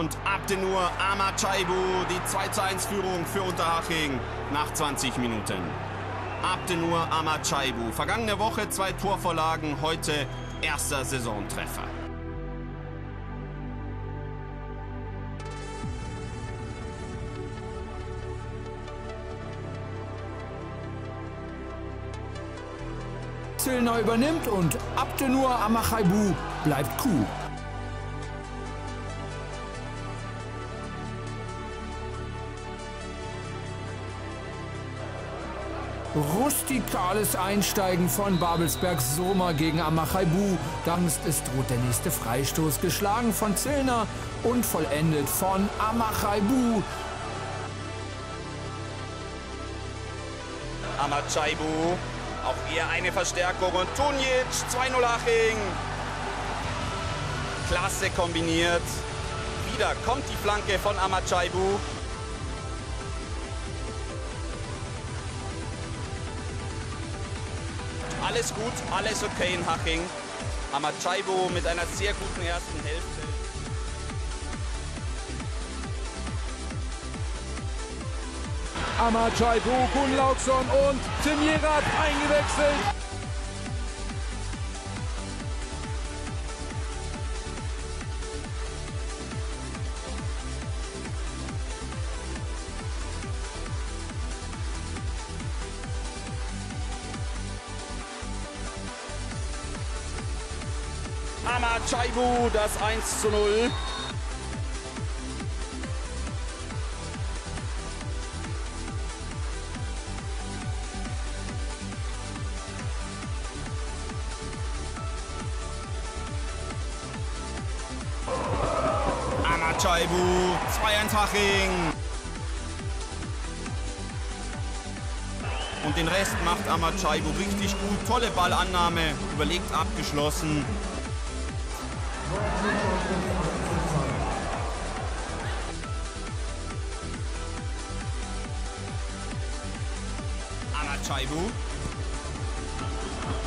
und Abdenur Amachaibu die 2-1-Führung für Unterhaching nach 20 Minuten. Abdenur Amachaibu, vergangene Woche zwei Torvorlagen, heute erster Saisontreffer. Zillner übernimmt und Abdenur Amachaibu bleibt cool. Rustikales Einsteigen von Babelsberg Soma gegen Amachaibu. Angst ist droht der nächste Freistoß, geschlagen von Zillner und vollendet von Amachaibu. Amachaibu, auch hier eine Verstärkung und Tunjic, 2-0 Aching. Klasse kombiniert. Wieder kommt die Flanke von Amachaibu. Alles gut, alles okay in Haching. Amachaibo mit einer sehr guten ersten Hälfte. Amachaibu, Gunlaugson und Tim Jerat eingewechselt. Amachaibu das 1 zu 0. Amachaibu, 2-1 Haching. Und den Rest macht Amachaibu richtig gut. Tolle Ballannahme, überlegt abgeschlossen. Amachaibu.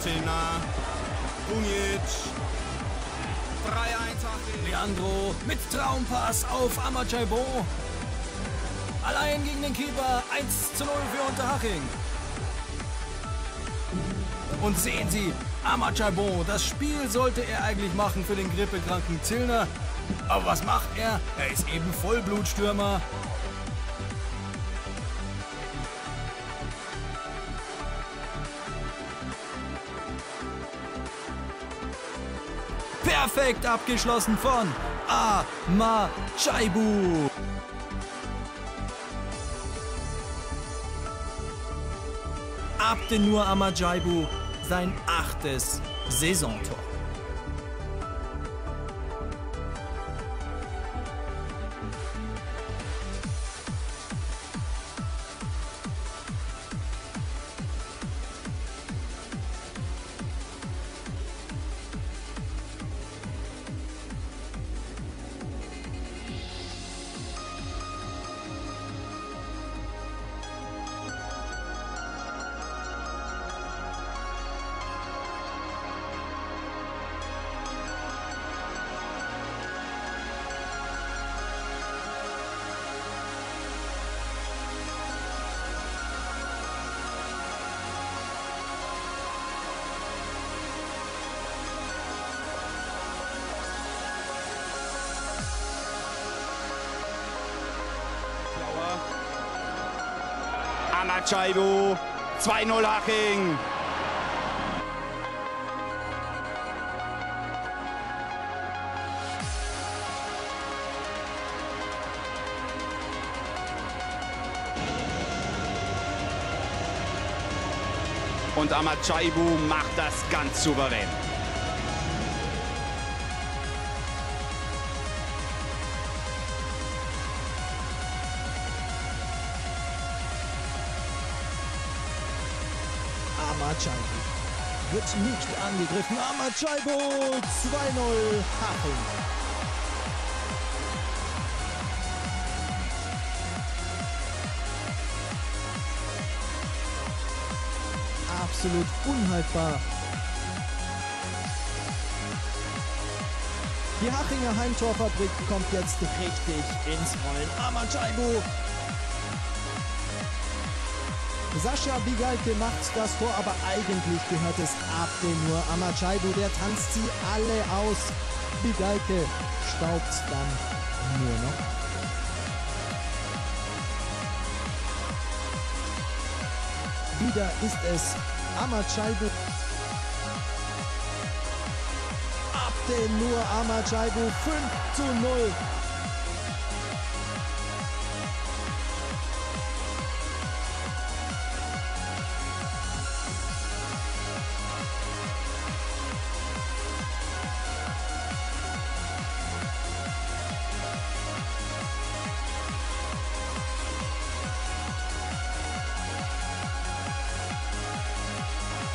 Tilna. Bunic. 3-1 Haching. Leandro mit Traumpass auf Amachaibo. Allein gegen den Keeper 1 zu 0 für Unterhaching. Und sehen Sie, Amachaibo, das Spiel sollte er eigentlich machen für den grippekranken Zillner. Aber was macht er? Er ist eben Vollblutstürmer. Perfekt abgeschlossen von Amachaibu. Abdenur Amajaibu sein achtes Saisontor. Amachaibu, 2-0 Haching. Und Amachaibu macht das ganz souverän. Amachaibo wird nicht angegriffen. Amachaibo 2-0 Haching. Absolut unhaltbar. Die Hachinger Heimtorfabrik kommt jetzt richtig ins Rollen. Amachaibu. Sascha Bigalke macht das Tor, aber eigentlich gehört es Abdenur Amachaibu. Der tanzt sie alle aus. Bigalke staubt dann nur noch. Wieder ist es Amachaibu. Abdenur Amachaibu 5 zu 0.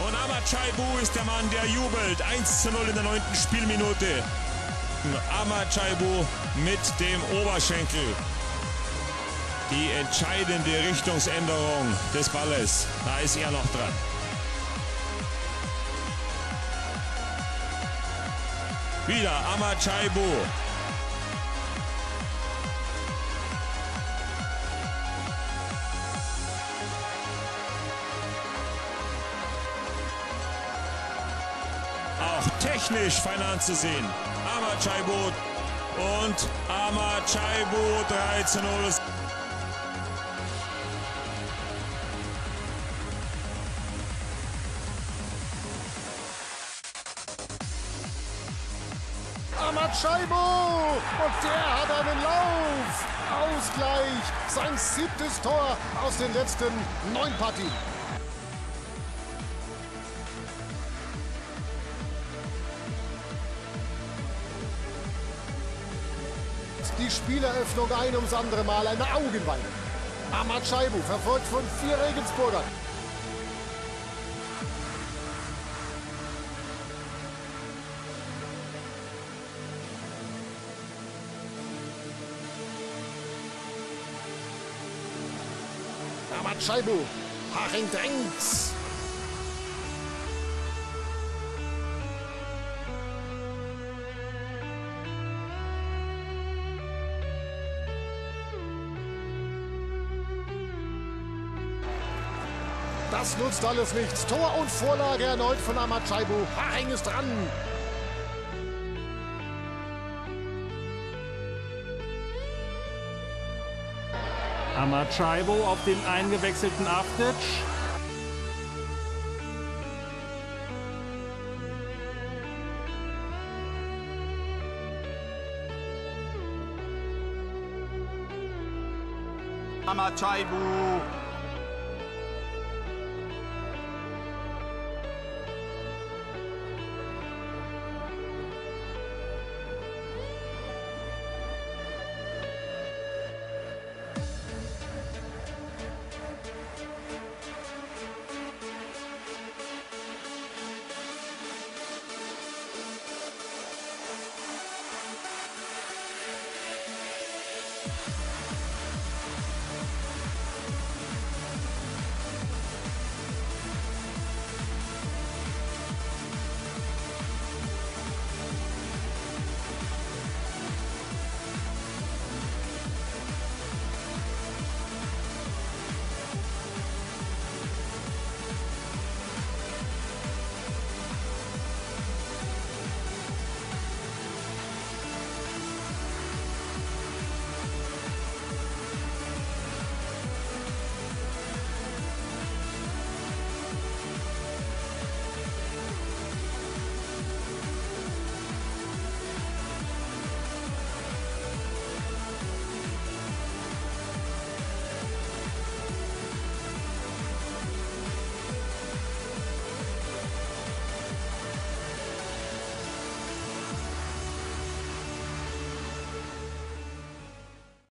Und Amachaibu ist der Mann, der jubelt. 1 zu 0 in der neunten Spielminute. Amachaibu mit dem Oberschenkel. Die entscheidende Richtungsänderung des Balles. Da ist er noch dran. Wieder Amachaibu. Auch technisch fein anzusehen. Amachaibu und Amachaibu 3 zu 0. Amachaibo! Und der hat einen Lauf! Ausgleich! Sein siebtes Tor aus den letzten neun Partien. Die Spieleröffnung ein ums andere Mal eine Augenweide. Amachaibu verfolgt von vier Regensburgern. Amachaibu. Haching drängt. Das nutzt alles nichts. Tor und Vorlage erneut von Amachaibu. Haching ist dran. Amachaibo auf den eingewechselten Aftic. Amachaibu